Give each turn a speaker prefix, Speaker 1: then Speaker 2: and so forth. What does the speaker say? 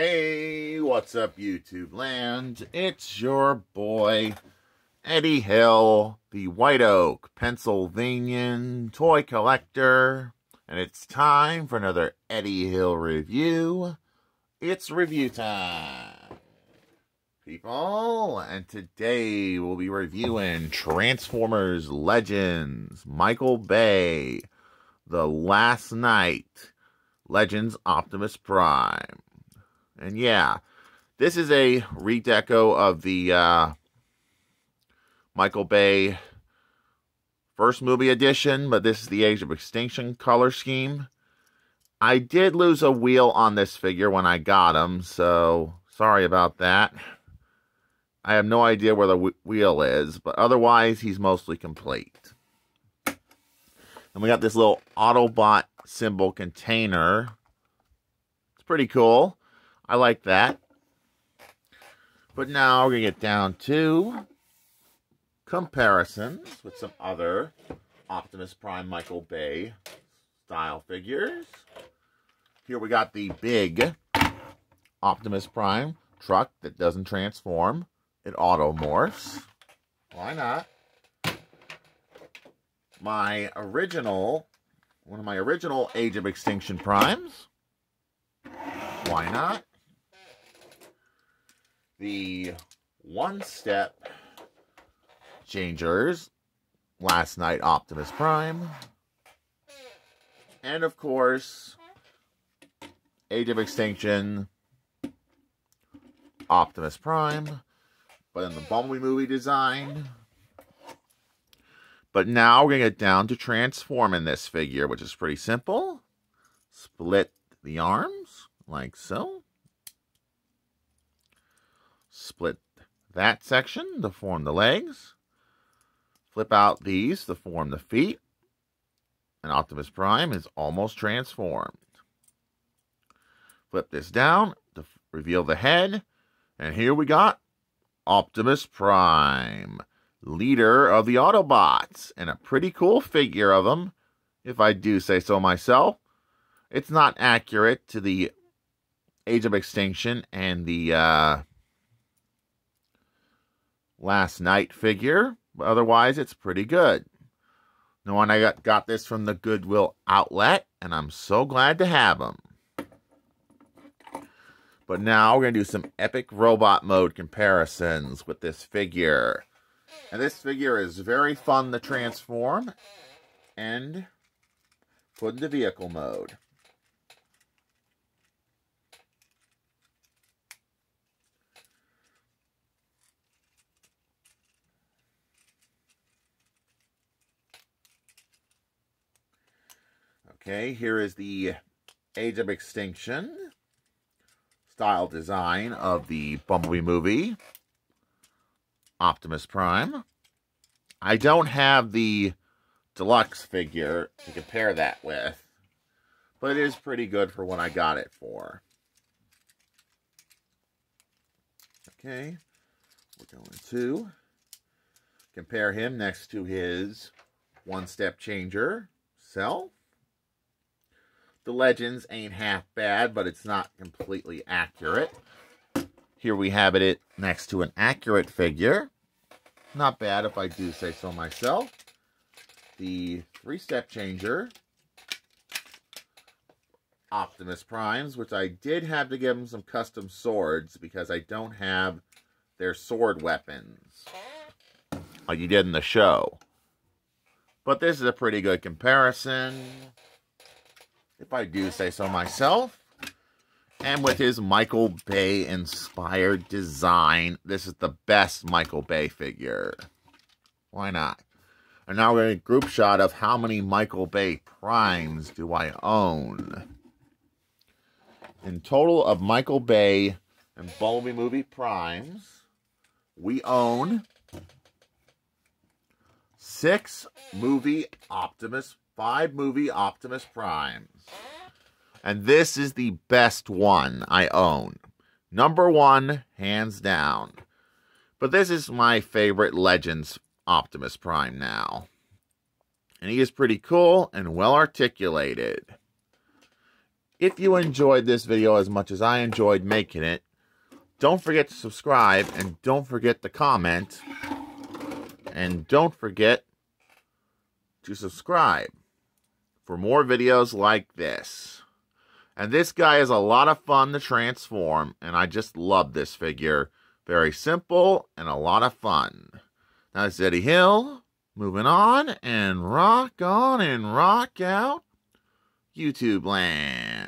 Speaker 1: Hey, what's up, YouTube land? It's your boy, Eddie Hill, the White Oak, Pennsylvanian toy collector, and it's time for another Eddie Hill review. It's review time, people, and today we'll be reviewing Transformers Legends, Michael Bay, The Last Knight, Legends Optimus Prime. And yeah, this is a redeco of the uh, Michael Bay first movie edition, but this is the Age of Extinction color scheme. I did lose a wheel on this figure when I got him, so sorry about that. I have no idea where the wheel is, but otherwise he's mostly complete. And we got this little Autobot symbol container. It's pretty cool. I like that. But now we're going to get down to comparisons with some other Optimus Prime Michael Bay style figures. Here we got the big Optimus Prime truck that doesn't transform. It automorphs. Why not? My original, one of my original Age of Extinction Primes. Why not? The one step changers last knight Optimus Prime. And of course, Age of Extinction Optimus Prime. But in the Bumblebee movie design. But now we're going to get down to transforming this figure, which is pretty simple. Split the arms, like so split that section to form the legs. Flip out these to form the feet. And Optimus Prime is almost transformed. Flip this down to reveal the head. And here we got Optimus Prime, leader of the Autobots, and a pretty cool figure of him, if I do say so myself. It's not accurate to the Age of Extinction and the uh, last knight figure. But otherwise, it's pretty good. No one I got, got this from the Goodwill outlet, and I'm so glad to have them. But now we're going to do some epic robot mode comparisons with this figure. And this figure is very fun to transform and put into vehicle mode. Okay, here is the Age of Extinction style design of the Bumblebee movie. Optimus Prime. I don't have the deluxe figure to compare that with, but it is pretty good for what I got it for. Okay, we're going to compare him next to his one-step changer, Cell. The legends ain't half bad, but it's not completely accurate. Here we have it next to an accurate figure. Not bad if I do say so myself. The three-step changer. Optimus Primes, which I did have to give them some custom swords because I don't have their sword weapons like you did in the show. But this is a pretty good comparison if I do say so myself. And with his Michael Bay inspired design, this is the best Michael Bay figure. Why not? And now we're in a group shot of how many Michael Bay primes do I own. In total of Michael Bay and Bumblebee movie primes, we own six movie Optimus five movie Optimus Primes. And this is the best one I own. Number one, hands down. But this is my favorite Legends Optimus Prime now. And he is pretty cool and well articulated. If you enjoyed this video as much as I enjoyed making it, don't forget to subscribe and don't forget to comment. And don't forget to subscribe for more videos like this. And this guy is a lot of fun to transform, and I just love this figure. Very simple and a lot of fun. Now, it's Eddie Hill, moving on, and rock on and rock out YouTube land.